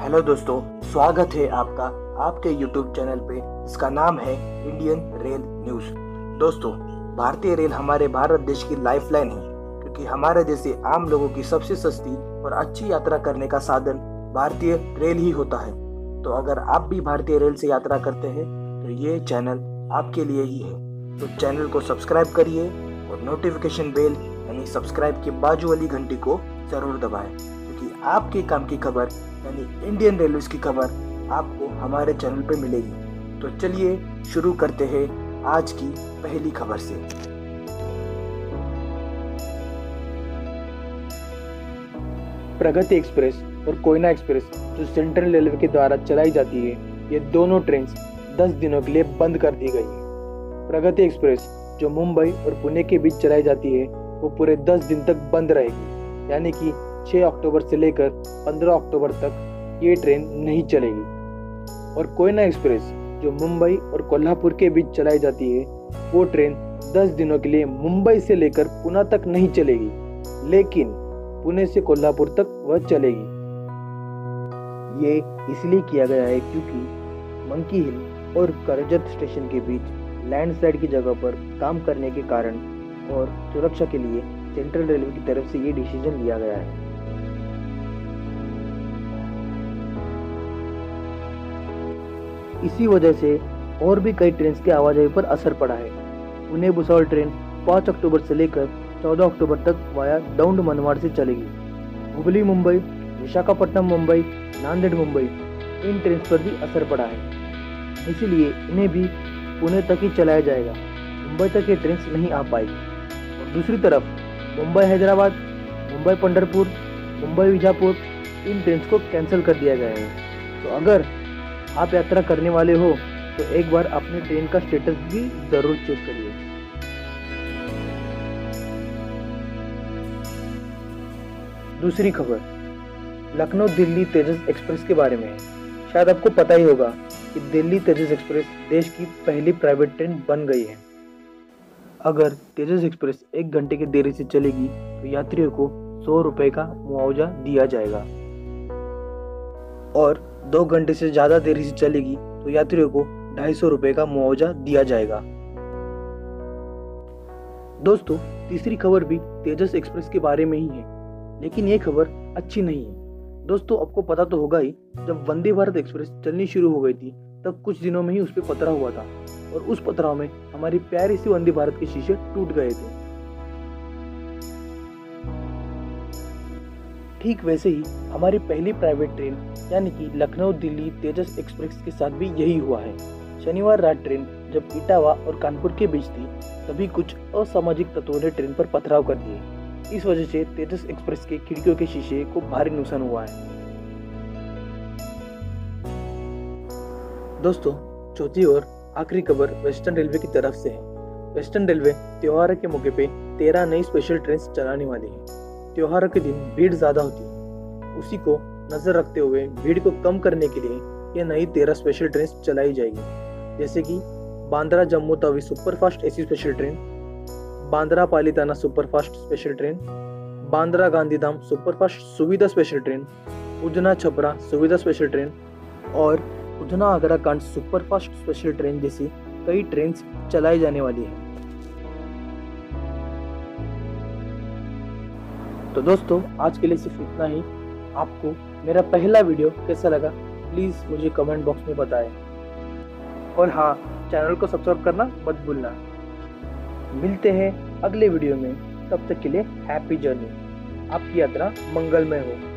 Hello दोस्तों, स्वागत है आपका, आपके यूट्यूब चैनल पे। इसका नाम है इंडियन रेल न्यूज़ दोस्तों, भारतीय रेल हमारे भारत देश की लाइफलाइन है, क्योंकि हमारे जैसे आम लोगों की सबसे सस्ती और अच्छी यात्रा करने का साधन भारतीय रेल ही होता है। तो अगर आप भी भारतीय रेल से यात्रा करते हैं तो ये चैनल आपके लिए ही है। तो चैनल को सब्सक्राइब करिए और नोटिफिकेशन बेल यानी सब्सक्राइब के बाजू वाली घंटी को ज़रूर दबाएँ। आपके काम की खबर, यानी इंडियन रेलवे की खबर, आपको हमारे चैनल पे मिलेगी। तो चलिए शुरू करते हैं आज की पहली खबर से। प्रगति एक्सप्रेस और कोयना एक्सप्रेस, जो सेंट्रल रेलवे के द्वारा चलाई जाती है, ये दोनों ट्रेन 10 दिनों के लिए बंद कर दी गई है। प्रगति एक्सप्रेस, जो मुंबई और पुणे के बीच चलाई जाती है, वो पूरे 10 दिन तक बंद रहेगी। यानी कि 6 अक्टूबर से लेकर 15 अक्टूबर तक ये ट्रेन नहीं चलेगी। और कोयना एक्सप्रेस, जो मुंबई और कोल्हापुर के बीच चलाई जाती है, वो ट्रेन 10 दिनों के लिए मुंबई से लेकर पुणे तक नहीं चलेगी, लेकिन पुणे से कोल्हापुर तक वह चलेगी। ये इसलिए किया गया है क्योंकि मंकी हिल और करजत स्टेशन के बीच लैंडस्लाइड की जगह पर काम करने के कारण और सुरक्षा के लिए सेंट्रल रेलवे की तरफ़ से ये डिसीज़न लिया गया है। इसी वजह से और भी कई ट्रेन के आवाजाही पर असर पड़ा है। पुणे भुसावल ट्रेन 5 अक्टूबर से लेकर 14 अक्टूबर तक वाया डाउंड मनवाड़ से चलेगी। हुबली मुंबई, विशाखापट्टनम मुंबई, नांदेड़ मुंबई, इन ट्रेन पर भी असर पड़ा है। इसीलिए इन्हें भी पुणे तक ही चलाया जाएगा। मुंबई तक ये ट्रेन नहीं आ पाएगी। और दूसरी तरफ़, मुंबई हैदराबाद, मुंबई पंडरपुर मुंबई विजापुर, इन ट्रेन को कैंसिल कर दिया गया है। तो अगर आप यात्रा करने वाले हो तो एक बार अपने ट्रेन का स्टेटस भी ज़रूर चेक करिए। दूसरी खबर, लखनऊ दिल्ली तेजस एक्सप्रेस के बारे में शायद आपको पता ही होगा कि दिल्ली तेजस एक्सप्रेस देश की पहली प्राइवेट ट्रेन बन गई है। अगर तेजस एक्सप्रेस एक घंटे की देरी से चलेगी तो यात्रियों को सौ रुपए का मुआवजा दिया जाएगा। और दो घंटे से ज़्यादा देरी से चलेगी तो यात्रियों को ढाई सौ रुपये का मुआवजा दिया जाएगा। दोस्तों, तीसरी खबर भी तेजस एक्सप्रेस के बारे में ही है, लेकिन ये खबर अच्छी नहीं है। दोस्तों, आपको पता तो होगा ही, जब वंदे भारत एक्सप्रेस चलनी शुरू हो गई थी, तब कुछ दिनों में ही उस पर पथरा हुआ था, और उस पथराव में हमारी प्यारी सी वंदे भारत के शीशे टूट गए थे। ठीक वैसे ही, हमारी पहली प्राइवेट ट्रेन यानी कि लखनऊ, दिल्ली, तेजस एक्सप्रेस के साथ भी यही हुआ है। शनिवार रात ट्रेन जब इटावा और कानपुर के बीच थी, तभी कुछ असामाजिक तत्वों ने ट्रेन पर पथराव कर दिए। इस वजह से तेजस एक्सप्रेस के खिड़कियों के शीशे को भारी नुकसान हुआ है। दोस्तों, चौथी और आखिरी खबर वेस्टर्न रेलवे की तरफ़ से है। वेस्टर्न रेलवे त्योहार के मौके पे तेरह नई स्पेशल ट्रेन चलाने वाली है। त्योहारों के दिन भीड़ ज़्यादा होती है। उसी को नज़र रखते हुए भीड़ को कम करने के लिए ये नई तेरह स्पेशल ट्रेन चलाई जाएगी। जैसे कि Bandra Jammu Tawi superfast AC special train Bandra Palitana superfast special train Bandra Gandhidham superfast Suvidha special train Udhna Chhapra Suvidha special train और उधना आगरा कांड सुपरफास्ट स्पेशल ट्रेन जैसी कई ट्रेन चलाई जाने वाली है। तो दोस्तों, आज के लिए सिर्फ़ इतना ही। आपको मेरा पहला वीडियो कैसा लगा प्लीज़ मुझे कमेंट बॉक्स में बताएँ। और हाँ चैनल को सब्सक्राइब करना मत भूलना। मिलते हैं अगले वीडियो में, तब तक के लिए हैप्पी जर्नी आपकी यात्रा मंगलमय हो।